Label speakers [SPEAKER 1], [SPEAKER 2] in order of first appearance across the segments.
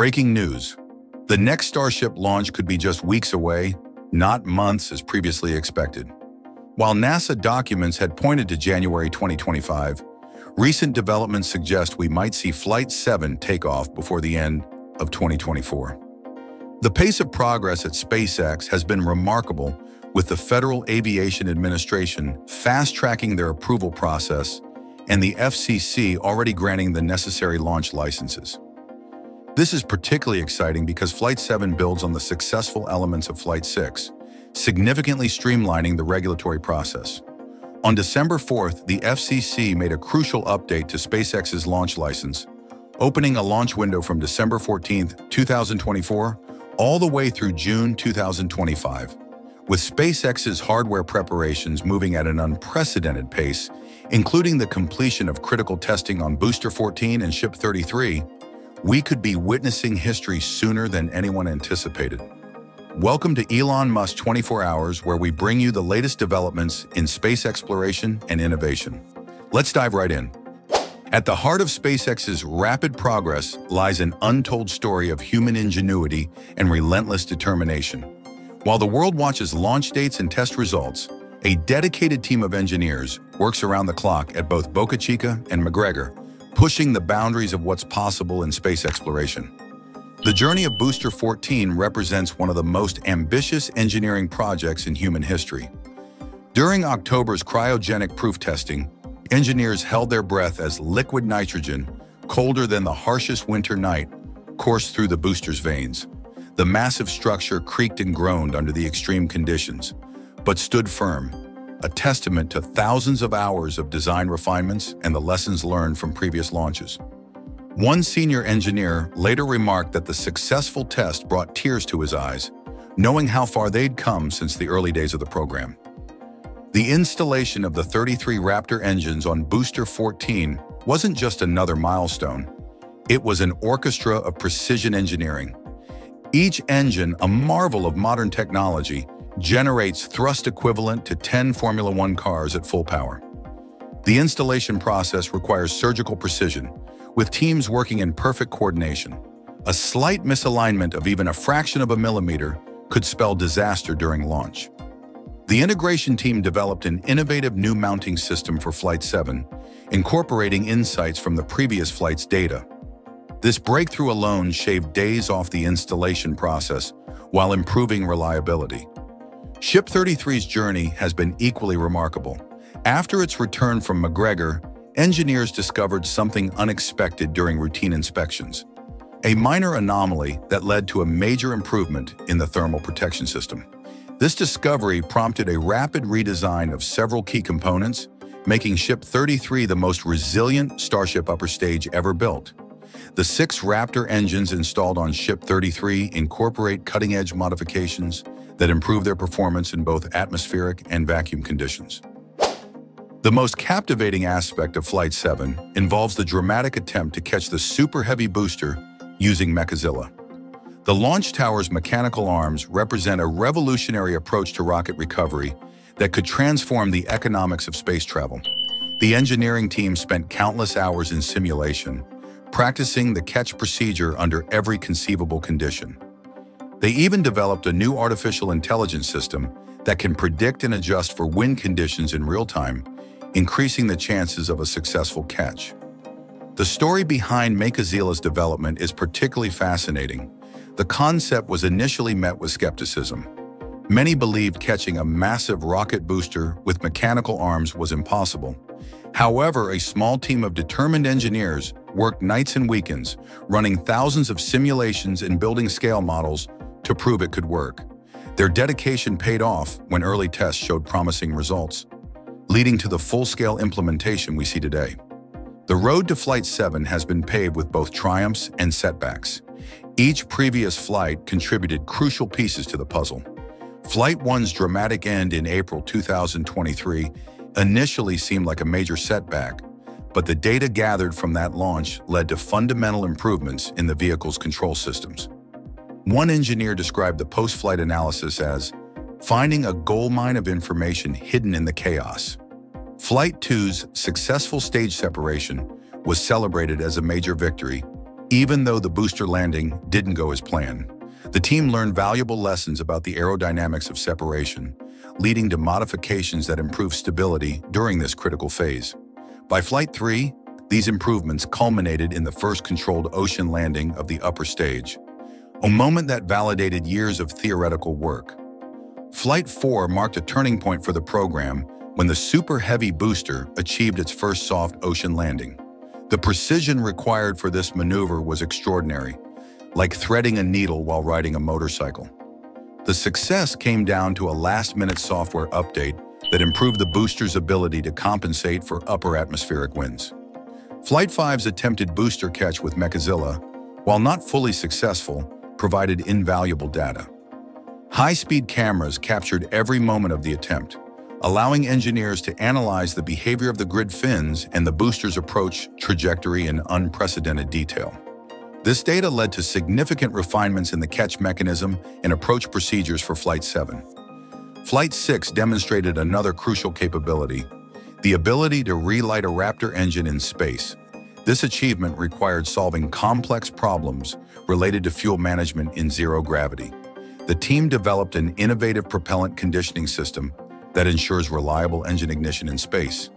[SPEAKER 1] Breaking news. The next Starship launch could be just weeks away, not months as previously expected. While NASA documents had pointed to January 2025, recent developments suggest we might see Flight 7 take off before the end of 2024. The pace of progress at SpaceX has been remarkable, with the Federal Aviation Administration fast-tracking their approval process and the FCC already granting the necessary launch licenses. This is particularly exciting because Flight 7 builds on the successful elements of Flight 6, significantly streamlining the regulatory process. On December 4th, the FCC made a crucial update to SpaceX's launch license, opening a launch window from December 14, 2024, all the way through June 2025. With SpaceX's hardware preparations moving at an unprecedented pace, including the completion of critical testing on Booster 14 and Ship 33, we could be witnessing history sooner than anyone anticipated. Welcome to Elon Musk 24 Hours, where we bring you the latest developments in space exploration and innovation. Let's dive right in. At the heart of SpaceX's rapid progress lies an untold story of human ingenuity and relentless determination. While the world watches launch dates and test results, a dedicated team of engineers works around the clock at both Boca Chica and McGregor pushing the boundaries of what's possible in space exploration. The journey of Booster 14 represents one of the most ambitious engineering projects in human history. During October's cryogenic proof testing, engineers held their breath as liquid nitrogen, colder than the harshest winter night, coursed through the booster's veins. The massive structure creaked and groaned under the extreme conditions, but stood firm, a testament to thousands of hours of design refinements and the lessons learned from previous launches. One senior engineer later remarked that the successful test brought tears to his eyes, knowing how far they'd come since the early days of the program. The installation of the 33 Raptor engines on Booster 14 wasn't just another milestone. It was an orchestra of precision engineering. Each engine, a marvel of modern technology, generates thrust equivalent to 10 Formula One cars at full power. The installation process requires surgical precision, with teams working in perfect coordination. A slight misalignment of even a fraction of a millimeter could spell disaster during launch. The integration team developed an innovative new mounting system for Flight 7, incorporating insights from the previous flight's data. This breakthrough alone shaved days off the installation process while improving reliability. Ship 33's journey has been equally remarkable. After its return from McGregor, engineers discovered something unexpected during routine inspections, a minor anomaly that led to a major improvement in the thermal protection system. This discovery prompted a rapid redesign of several key components, making Ship 33 the most resilient Starship upper stage ever built. The six Raptor engines installed on Ship 33 incorporate cutting-edge modifications that improve their performance in both atmospheric and vacuum conditions. The most captivating aspect of Flight 7 involves the dramatic attempt to catch the Super Heavy booster using Mechazilla. The launch tower's mechanical arms represent a revolutionary approach to rocket recovery that could transform the economics of space travel. The engineering team spent countless hours in simulation, practicing the catch procedure under every conceivable condition. They even developed a new artificial intelligence system that can predict and adjust for wind conditions in real time, increasing the chances of a successful catch. The story behind Mechazilla's development is particularly fascinating. The concept was initially met with skepticism. Many believed catching a massive rocket booster with mechanical arms was impossible. However, a small team of determined engineers worked nights and weekends, running thousands of simulations and building scale models to prove it could work. Their dedication paid off when early tests showed promising results, leading to the full-scale implementation we see today. The road to Flight 7 has been paved with both triumphs and setbacks. Each previous flight contributed crucial pieces to the puzzle. Flight 1's dramatic end in April 2023 initially seemed like a major setback, but the data gathered from that launch led to fundamental improvements in the vehicle's control systems. One engineer described the post-flight analysis as finding a goldmine of information hidden in the chaos. Flight 2's successful stage separation was celebrated as a major victory, Even though the booster landing didn't go as planned, the team learned valuable lessons about the aerodynamics of separation, leading to modifications that improve stability during this critical phase. By Flight 3, these improvements culminated in the first controlled ocean landing of the upper stage, a moment that validated years of theoretical work. Flight 4 marked a turning point for the program when the Super Heavy booster achieved its first soft ocean landing. The precision required for this maneuver was extraordinary, like threading a needle while riding a motorcycle. The success came down to a last-minute software update that improved the booster's ability to compensate for upper atmospheric winds. Flight 5's attempted booster catch with Mechazilla, while not fully successful, provided invaluable data. High-speed cameras captured every moment of the attempt, allowing engineers to analyze the behavior of the grid fins and the booster's approach trajectory in unprecedented detail. This data led to significant refinements in the catch mechanism and approach procedures for Flight 7. Flight 6 demonstrated another crucial capability, the ability to relight a Raptor engine in space. This achievement required solving complex problems related to fuel management in zero gravity. The team developed an innovative propellant conditioning system that ensures reliable engine ignition in space,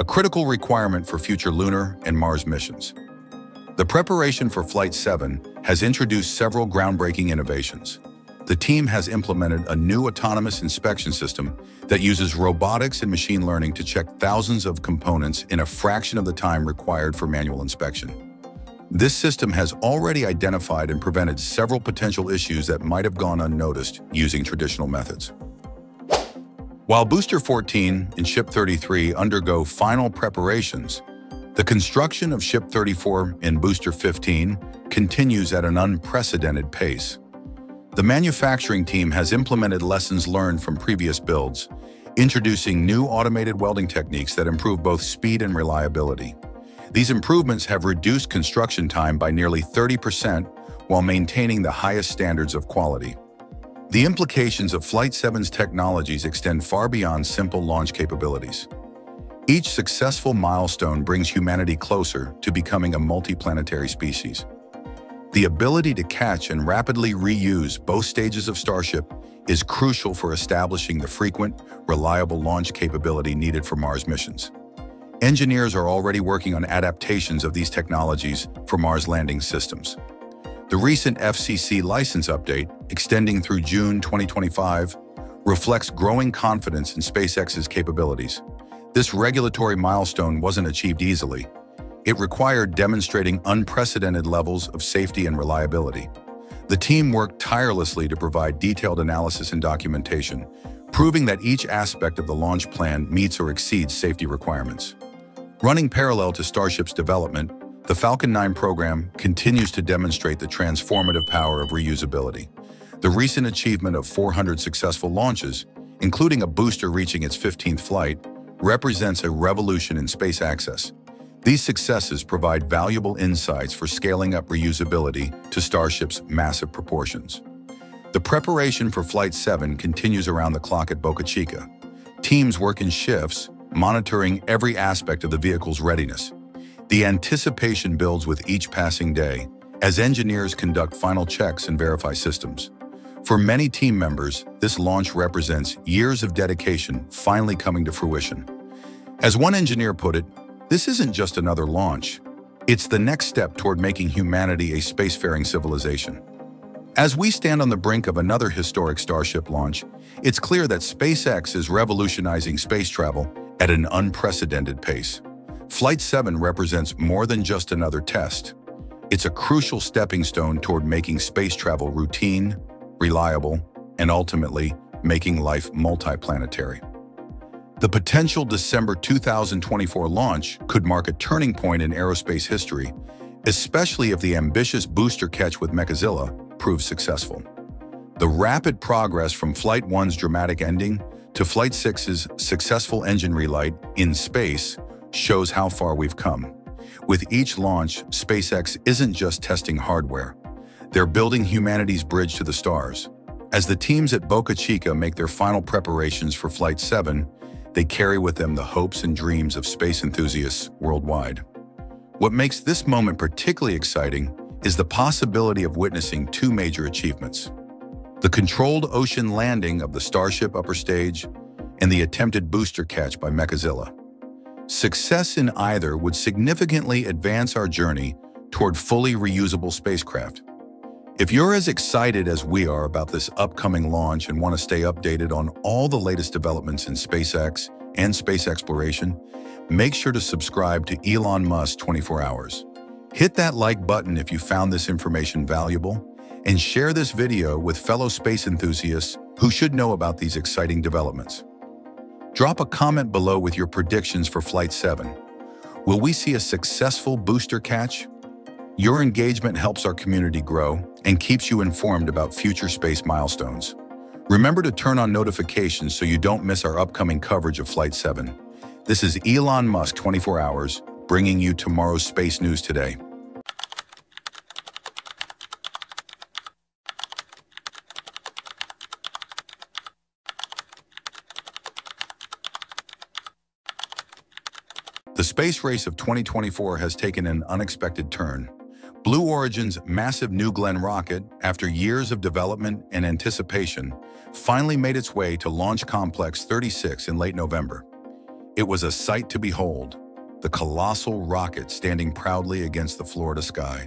[SPEAKER 1] a critical requirement for future lunar and Mars missions. The preparation for Flight 7 has introduced several groundbreaking innovations the team has implemented a new autonomous inspection system that uses robotics and machine learning to check thousands of components in a fraction of the time required for manual inspection. This system has already identified and prevented several potential issues that might have gone unnoticed using traditional methods. While Booster 14 and Ship 33 undergo final preparations, the construction of Ship 34 and Booster 15 continues at an unprecedented pace. The manufacturing team has implemented lessons learned from previous builds, introducing new automated welding techniques that improve both speed and reliability. These improvements have reduced construction time by nearly 30% while maintaining the highest standards of quality. The implications of Flight 7's technologies extend far beyond simple launch capabilities. Each successful milestone brings humanity closer to becoming a multiplanetary species. The ability to catch and rapidly reuse both stages of Starship is crucial for establishing the frequent, reliable launch capability needed for Mars missions. Engineers are already working on adaptations of these technologies for Mars landing systems. The recent FCC license update, extending through June 2025, reflects growing confidence in SpaceX's capabilities. This regulatory milestone wasn't achieved easily, it required demonstrating unprecedented levels of safety and reliability. The team worked tirelessly to provide detailed analysis and documentation, proving that each aspect of the launch plan meets or exceeds safety requirements. Running parallel to Starship's development, the Falcon 9 program continues to demonstrate the transformative power of reusability. The recent achievement of 400 successful launches, including a booster reaching its 15th flight, represents a revolution in space access, these successes provide valuable insights for scaling up reusability to Starship's massive proportions. The preparation for Flight 7 continues around the clock at Boca Chica. Teams work in shifts, monitoring every aspect of the vehicle's readiness. The anticipation builds with each passing day as engineers conduct final checks and verify systems. For many team members, this launch represents years of dedication finally coming to fruition. As one engineer put it, this isn't just another launch. It's the next step toward making humanity a spacefaring civilization. As we stand on the brink of another historic Starship launch, it's clear that SpaceX is revolutionizing space travel at an unprecedented pace. Flight 7 represents more than just another test. It's a crucial stepping stone toward making space travel routine, reliable, and ultimately making life multiplanetary. The potential December 2024 launch could mark a turning point in aerospace history, especially if the ambitious booster catch with Mechazilla proves successful. The rapid progress from Flight 1's dramatic ending to Flight 6's successful engine relight in space shows how far we've come. With each launch, SpaceX isn't just testing hardware. They're building humanity's bridge to the stars. As the teams at Boca Chica make their final preparations for Flight 7, they carry with them the hopes and dreams of space enthusiasts worldwide. What makes this moment particularly exciting is the possibility of witnessing two major achievements. The controlled ocean landing of the Starship upper stage and the attempted booster catch by Mechazilla. Success in either would significantly advance our journey toward fully reusable spacecraft. If you're as excited as we are about this upcoming launch and want to stay updated on all the latest developments in SpaceX and space exploration, make sure to subscribe to Elon Musk 24 Hours. Hit that like button if you found this information valuable, and share this video with fellow space enthusiasts who should know about these exciting developments. Drop a comment below with your predictions for Flight 7. Will we see a successful booster catch? Your engagement helps our community grow and keeps you informed about future space milestones. Remember to turn on notifications so you don't miss our upcoming coverage of Flight 7. This is Elon Musk 24 Hours, bringing you tomorrow's space news today. The space race of 2024 has taken an unexpected turn. Blue Origin's massive New Glenn rocket, after years of development and anticipation, finally made its way to Launch Complex 36 in late November. It was a sight to behold, the colossal rocket standing proudly against the Florida sky,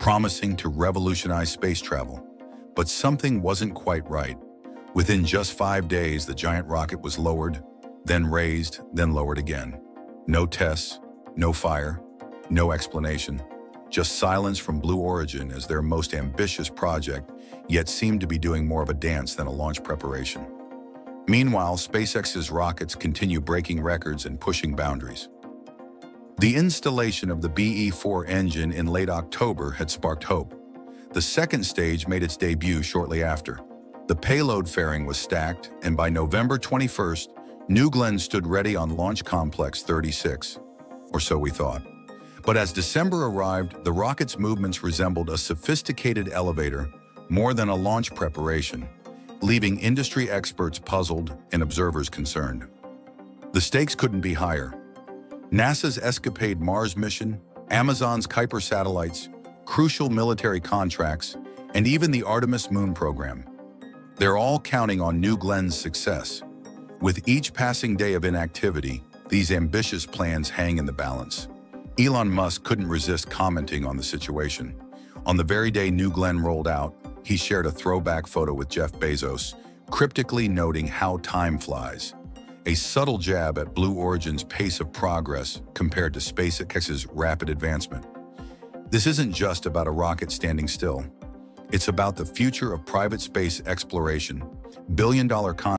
[SPEAKER 1] promising to revolutionize space travel. But something wasn't quite right. Within just five days, the giant rocket was lowered, then raised, then lowered again. No tests, no fire, no explanation, just silence from Blue Origin as their most ambitious project, yet seemed to be doing more of a dance than a launch preparation. Meanwhile, SpaceX's rockets continue breaking records and pushing boundaries. The installation of the BE-4 engine in late October had sparked hope. The second stage made its debut shortly after. The payload fairing was stacked, and by November 21st, New Glenn stood ready on Launch Complex 36, or so we thought. But as December arrived, the rocket's movements resembled a sophisticated elevator more than a launch preparation, leaving industry experts puzzled and observers concerned. The stakes couldn't be higher. NASA's Escapade Mars mission, Amazon's Kuiper satellites, crucial military contracts, and even the Artemis moon program. They're all counting on New Glenn's success. With each passing day of inactivity, these ambitious plans hang in the balance. Elon Musk couldn't resist commenting on the situation. On the very day New Glenn rolled out, he shared a throwback photo with Jeff Bezos, cryptically noting how time flies. A subtle jab at Blue Origin's pace of progress compared to SpaceX's rapid advancement. This isn't just about a rocket standing still. It's about the future of private space exploration, billion-dollar